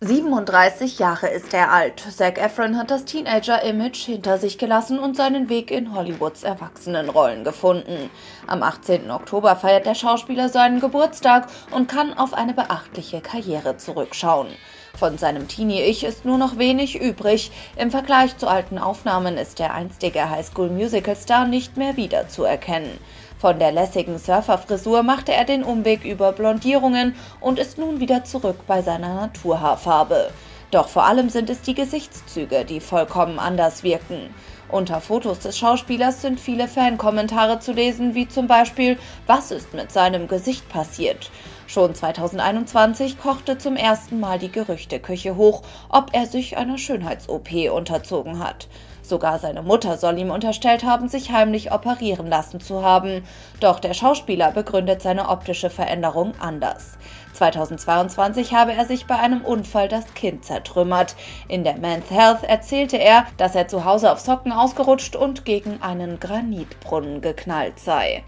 37 Jahre ist er alt. Zac Efron hat das Teenager-Image hinter sich gelassen und seinen Weg in Hollywoods Erwachsenenrollen gefunden. Am 18. Oktober feiert der Schauspieler seinen Geburtstag und kann auf eine beachtliche Karriere zurückschauen. Von seinem Teenie-Ich ist nur noch wenig übrig. Im Vergleich zu alten Aufnahmen ist der einstige Highschool-Musical-Star nicht mehr wiederzuerkennen. Von der lässigen Surferfrisur machte er den Umweg über Blondierungen und ist nun wieder zurück bei seiner Naturhaarfarbe. Doch vor allem sind es die Gesichtszüge, die vollkommen anders wirken. Unter Fotos des Schauspielers sind viele Fankommentare zu lesen, wie zum Beispiel Was ist mit seinem Gesicht passiert? Schon 2021 kochte zum ersten Mal die Gerüchteküche hoch, ob er sich einer Schönheits-OP unterzogen hat. Sogar seine Mutter soll ihm unterstellt haben, sich heimlich operieren lassen zu haben. Doch der Schauspieler begründet seine optische Veränderung anders. 2022 habe er sich bei einem Unfall das Kind zertrümmert. In der Men's Health erzählte er, dass er zu Hause auf Socken ausgerutscht und gegen einen Granitbrunnen geknallt sei.